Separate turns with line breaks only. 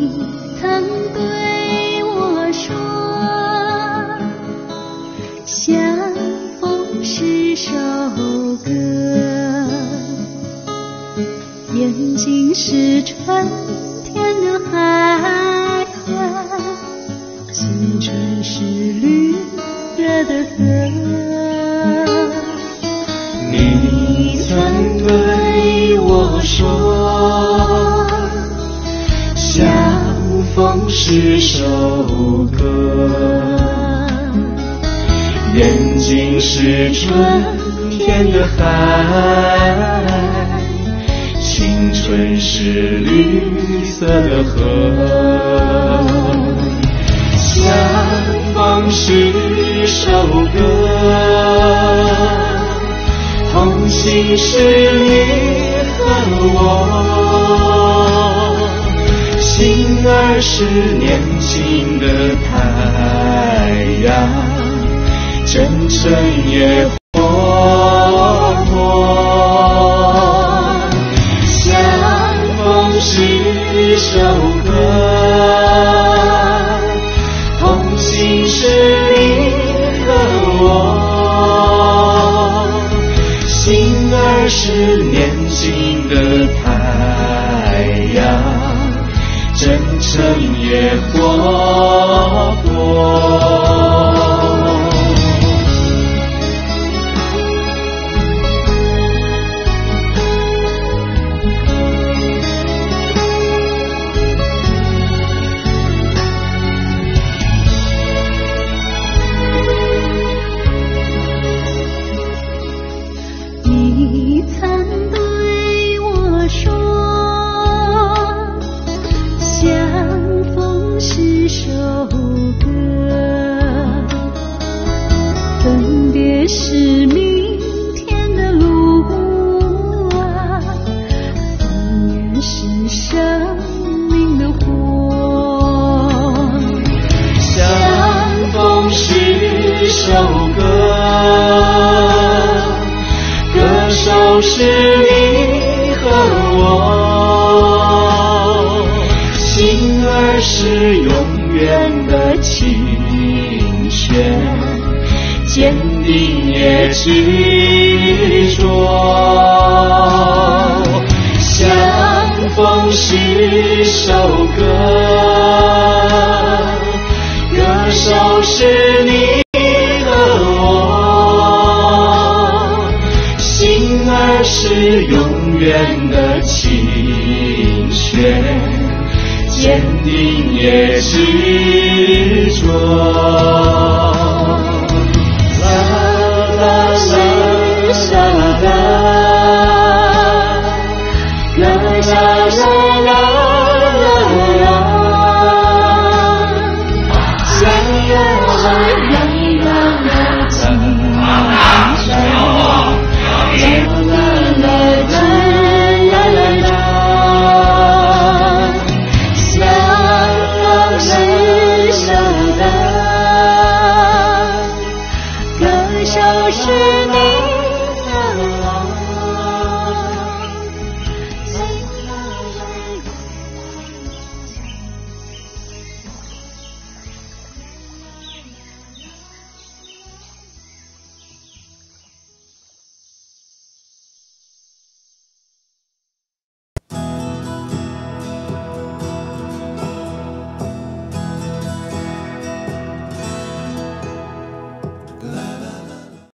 你曾对我说相逢是首歌。眼睛是春天的海青春是绿色的河。是首歌，眼睛是春天的海，青春是绿色的河。相逢是首歌。同行是你和我，是年轻的太阳，真诚也
诚也也是明天的路啊，思念是生命的火。
相逢是首歌，歌手是你和我，心儿是永远的琴弦，坚定也执着。相逢是首歌，歌手是你和我，心儿是永远的琴弦，坚定也执着。